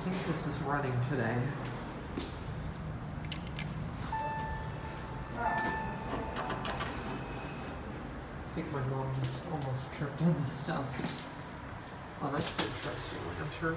think this is running today. I think my mom just almost tripped on the steps. Oh, that's an interesting lantern.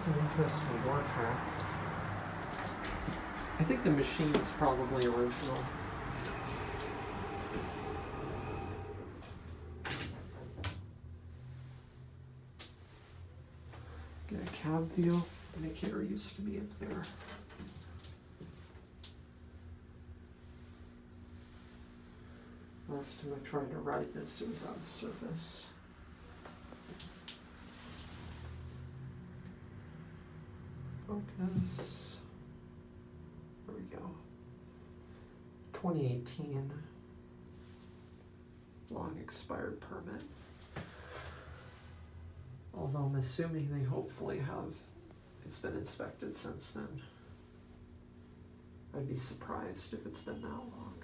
That's an interesting door track. I think the machine's probably original. Get a cab view. Indicator used to be up there. Last time I tried to write this, it was on the surface. Focus. There we go. 2018 long expired permit. Although I'm assuming they hopefully have, it's been inspected since then. I'd be surprised if it's been that long.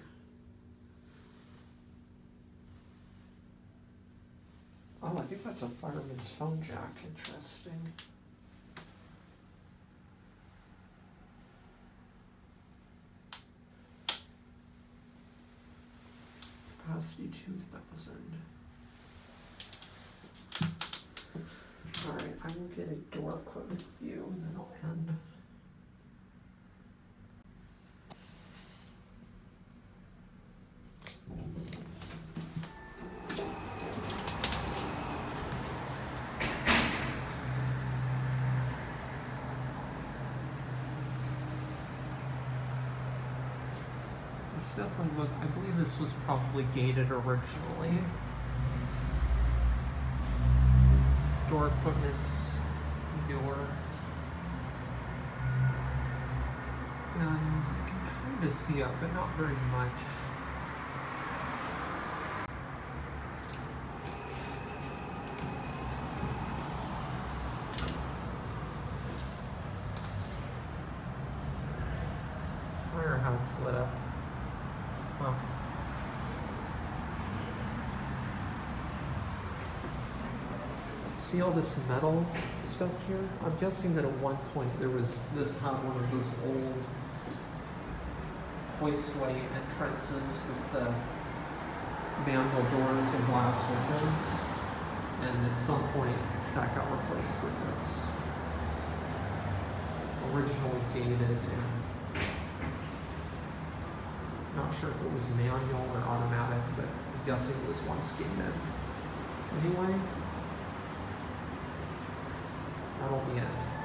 Oh, I think that's a fireman's phone jack. Interesting. Capacity 2000. Alright, I will get a door equipment view and then I'll end. Definitely look. I believe this was probably gated originally. Door equipment's newer. And I can kind of see up, but not very much. Firehouse lit up. See all this metal stuff here? I'm guessing that at one point there was this had one of those old hoistway entrances with the manual doors and glass windows. And at some point that got replaced with this. Originally gated and not sure if it was manual or automatic, but I'm guessing it was once gated. Anyway, that'll be it.